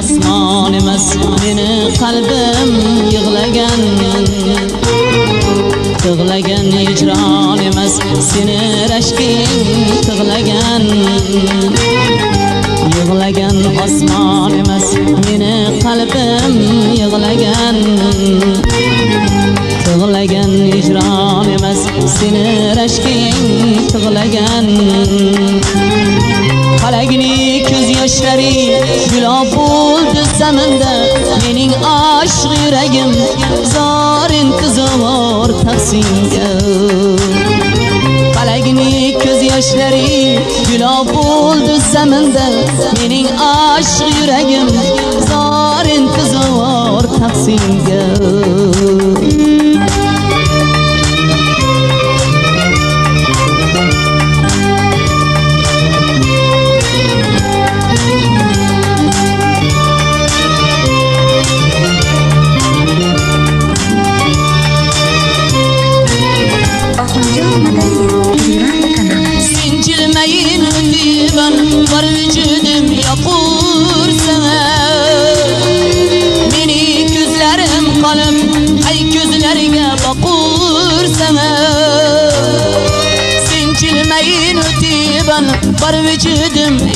osmon emas meni qalbim yig'lagan. Tig'lagan hijron emas seni rashking tig'lagan Yig'lagan osmon emas meni qalbim yig'lagan. Tig'lagan hijron emas seni rashking tig'lagan qalagini ko'z yoshlari gulob mening oshiq yuragim zor intizor taqsinga palagini ko'z yoshlari gulob bo'ldi zaminda mening oshiq yuragim zor intizor taqsinga Sincilmeyin divan var vücudum yapur sana Meni gözlerim kanım hay gözlerine bakur sana Sincilmeyin divan var vücudum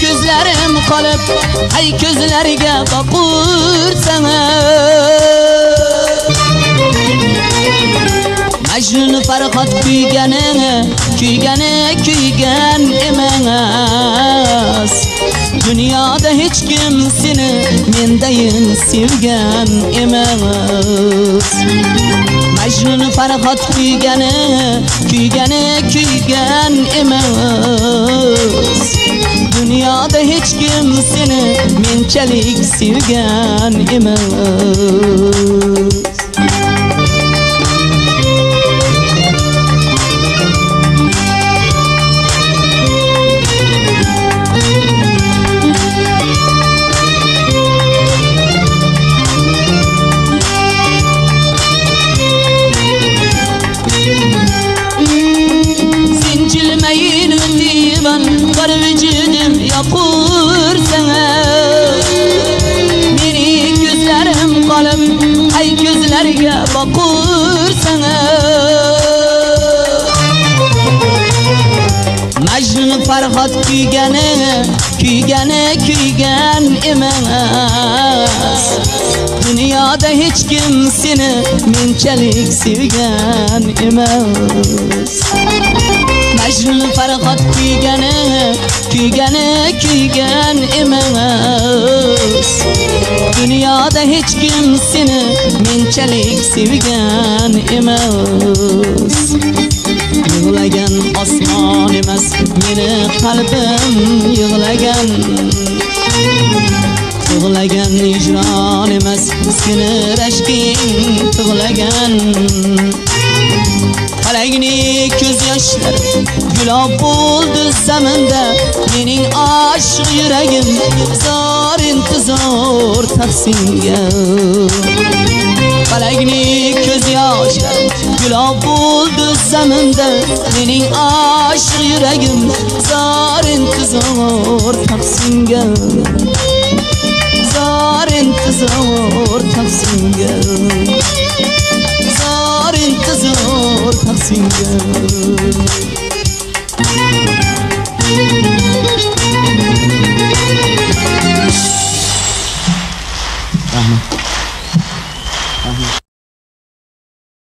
gözlerim kalıp hay gözlerine bakur Majnun kuygani, kuygani kuygan emas Dunyoda hech kim seni mendayin sevgan emas Majnun Farhod kuygani, kuygani kuygan emas Dunyoda hech kim seni menchalik sevgan emas ko'zlariga boqursan Majnun Farhod kuygani, kuygani kuygan emas Dunyoda hech kim seni menchalik sevgan emas Majnun Farhod kuygani, kuygani kuygan emas Dunyoda hech kim seni menchalik sevgan emas Yig'lagan osmon emas meni qalbim yig'lagan tug'lagan ijron emas seni rashking tug'lagan Falagni ko'z yoshlari gulob bo'ldi zaminda mening oshiq yuragim zor intizor tafsinga Falagni ko'z yoshlari gulob bo'ldi zaminda. Mening oshiq yuragim zor intizor tafsinga. Zor intizor tafsinga. Zor intizor tafsinga.